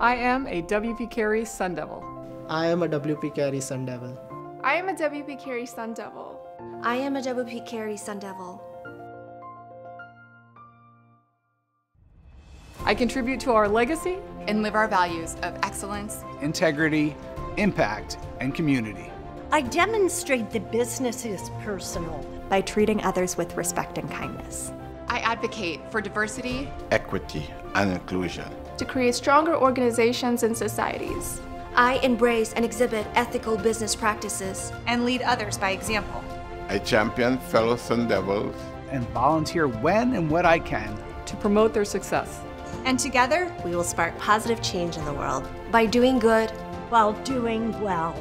I am a WP Carey Sun Devil. I am a WP Carey Sun Devil. I am a WP Carey Sun Devil. I am a WP Carey Sun Devil. I contribute to our legacy and live our values of excellence, integrity, impact, and community. I demonstrate the business is personal by treating others with respect and kindness. I advocate for diversity, equity, and inclusion to create stronger organizations and societies. I embrace and exhibit ethical business practices and lead others by example. I champion fellow Sun Devils and volunteer when and what I can to promote their success. And together, we will spark positive change in the world by doing good while doing well.